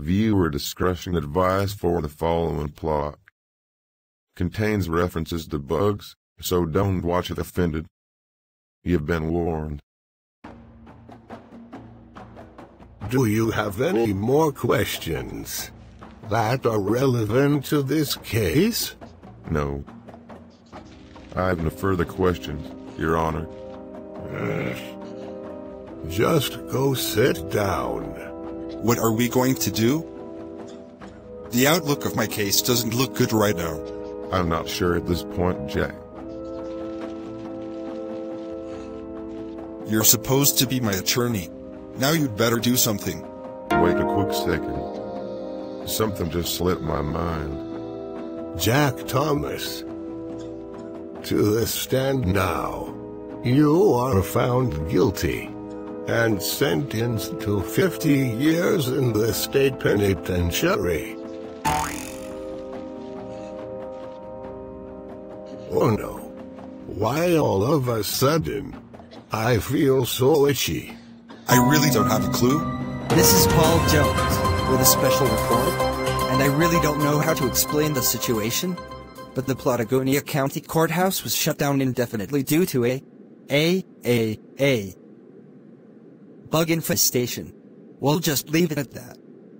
Viewer discretion advised for the following plot. Contains references to bugs, so don't watch it offended. You've been warned. Do you have any more questions that are relevant to this case? No. I have no further questions, Your Honor. Just go sit down. What are we going to do? The outlook of my case doesn't look good right now. I'm not sure at this point, Jack. You're supposed to be my attorney. Now you'd better do something. Wait a quick second. Something just slipped my mind. Jack Thomas. To the stand now. You are found guilty and sentenced to 50 years in the state penitentiary. Oh no. Why all of a sudden? I feel so itchy. I really don't have a clue. This is Paul Jones with a special report, and I really don't know how to explain the situation, but the Patagonia County Courthouse was shut down indefinitely due to a a a a bug infestation. We'll just leave it at that.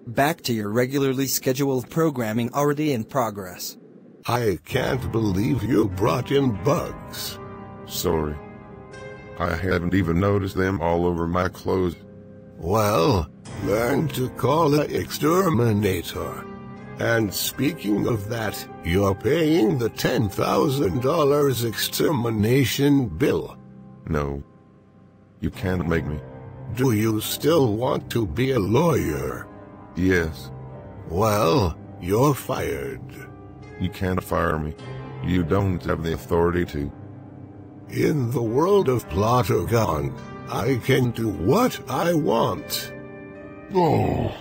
Back to your regularly scheduled programming already in progress. I can't believe you brought in bugs. Sorry. I haven't even noticed them all over my clothes. Well, learn to call the exterminator. And speaking of that, you're paying the $10,000 extermination bill. No. You can't make me. Do you still want to be a lawyer? Yes. Well, you're fired. You can't fire me. You don't have the authority to. In the world of Plotagon, I can do what I want. Oh.